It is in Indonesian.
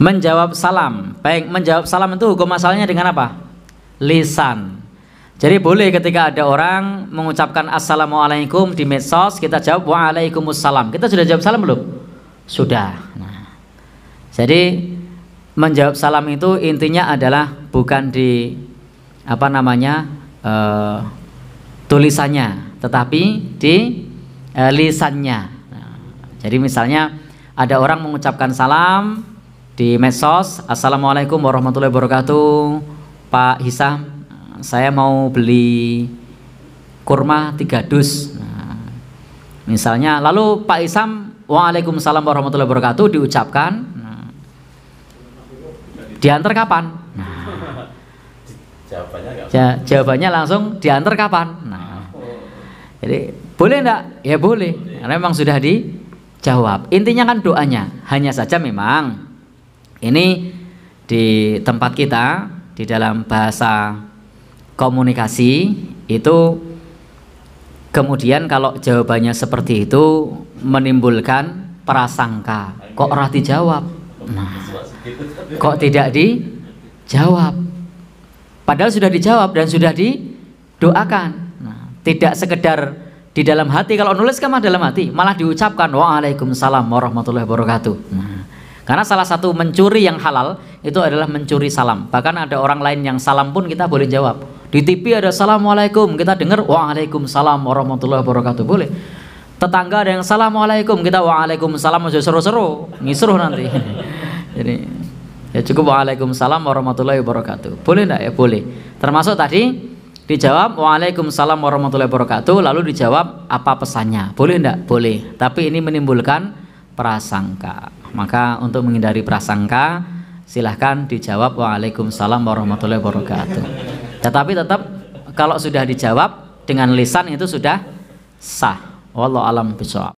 Menjawab salam. Baik, menjawab salam itu hukum asalnya dengan apa? Lisan. Jadi boleh ketika ada orang mengucapkan assalamualaikum di medsos kita jawab waalaikumsalam. Kita sudah jawab salam belum? Sudah. Nah, jadi menjawab salam itu intinya adalah bukan di apa namanya uh, tulisannya, tetapi di uh, lisannya. Nah, jadi misalnya ada orang mengucapkan salam di medsos, assalamualaikum warahmatullahi wabarakatuh, Pak Hisam saya mau beli kurma tiga dus. Nah, misalnya lalu Pak Isam Waalaikumsalam warahmatullahi wabarakatuh diucapkan. Nah, diantar kapan? Nah, jawabannya langsung diantar kapan? Nah, jadi boleh enggak ya boleh karena memang sudah dijawab. Intinya kan doanya hanya saja memang ini di tempat kita di dalam bahasa komunikasi itu kemudian kalau jawabannya seperti itu menimbulkan prasangka. Kok ora dijawab? Nah kok tidak dijawab? Padahal sudah dijawab dan sudah didoakan. Nah, tidak sekedar di dalam hati kalau nulis kan dalam hati malah diucapkan waalaikumsalam warahmatullahi wabarakatuh. Nah, karena salah satu mencuri yang halal itu adalah mencuri salam bahkan ada orang lain yang salam pun kita boleh jawab di TV ada Assalamualaikum, kita dengar Waalaikumsalam warahmatullahi wabarakatuh. Boleh. Tetangga ada yang Assalamualaikum, kita Waalaikumsalam aja seru-seru, ngisruh nanti. Jadi ya cukup Waalaikumsalam warahmatullahi wabarakatuh. Boleh enggak ya? Boleh. Termasuk tadi dijawab Waalaikumsalam warahmatullahi wabarakatuh lalu dijawab apa pesannya. Boleh enggak? Boleh. Tapi ini menimbulkan prasangka. Maka untuk menghindari prasangka silahkan dijawab Waalaikumsalam warahmatullahi wabarakatuh. Tetapi tetap kalau sudah dijawab dengan lisan itu sudah sah. Wallahu alam bisawab.